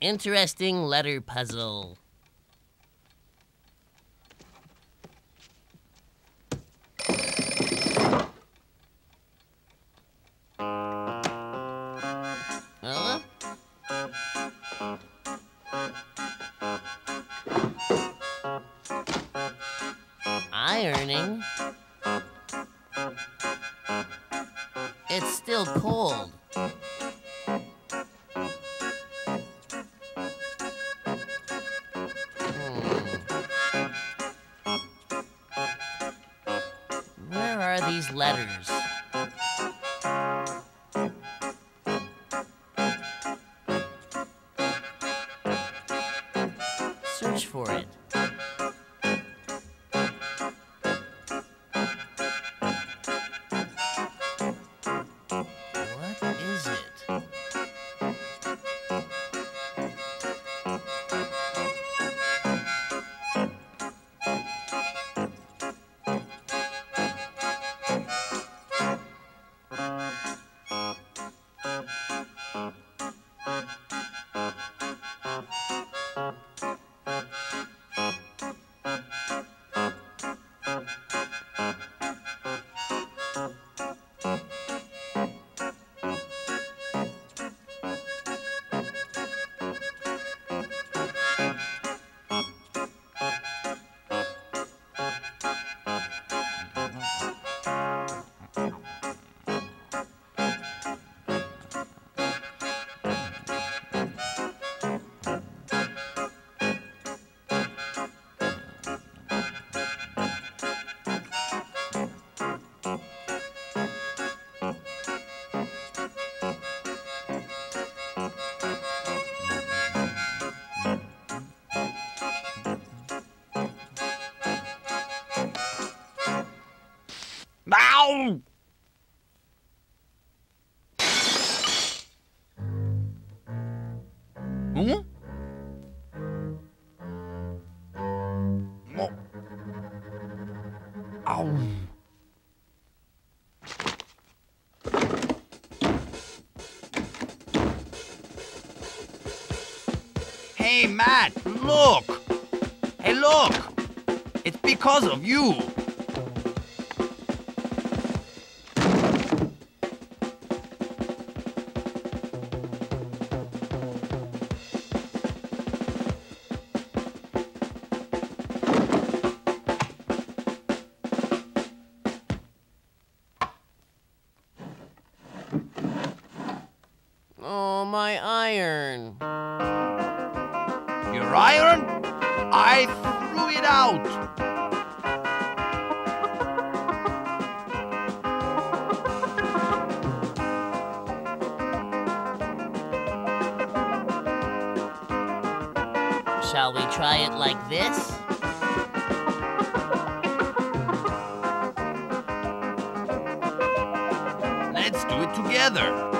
Interesting letter puzzle. These letters? Search for it. Hey, Mat, look! Hey, look! It's because of you! My iron. Your iron? I threw it out! Shall we try it like this? Let's do it together.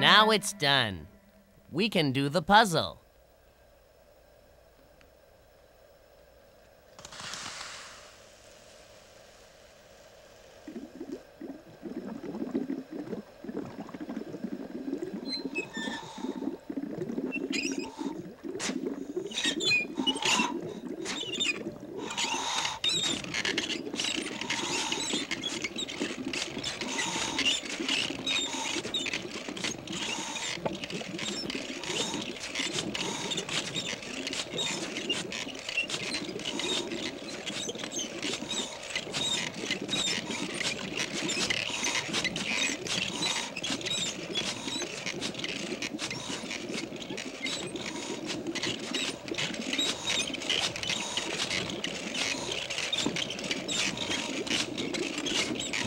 Now it's done. We can do the puzzle.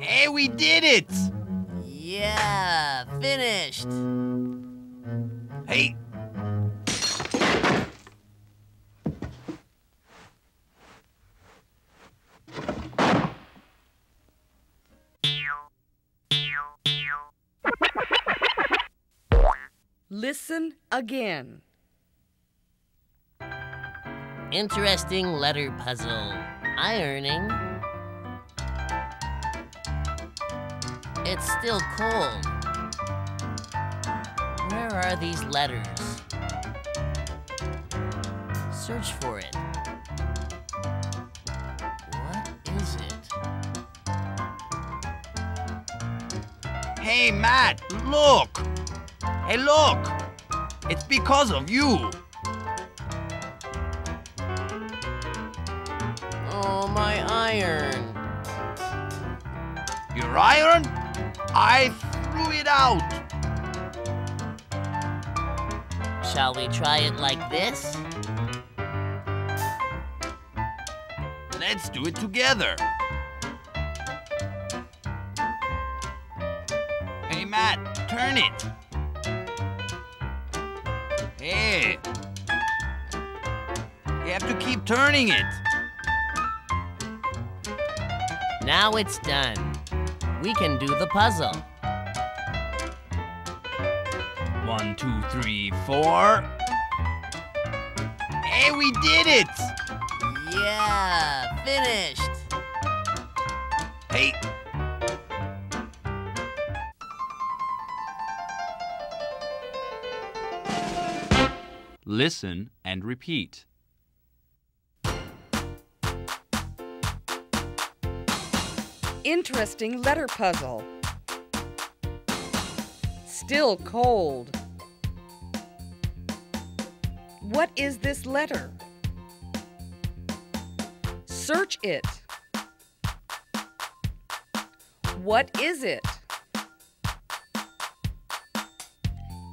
Hey, we did it! Yeah, finished. Hey, Listen again. Interesting letter puzzle. Ironing. It's still cold. Where are these letters? Search for it. What is it? hey, Mat, look! Hey, look! It's because of you! Oh, my iron. Your iron? I threw it out! Shall we try it like this? Let's do it together. Hey, Mat, turn it. Hey. You have to keep turning it. Now it's done. We can do the puzzle. One, two, three, four. Hey, we did it! Yeah, finished. Hey, Listen and repeat. Interesting letter puzzle. Still cold. What is this letter? Search it. What is it?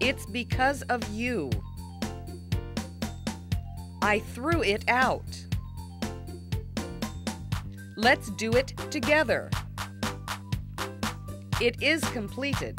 It's because of you. I threw it out. Let's do it together. It is completed.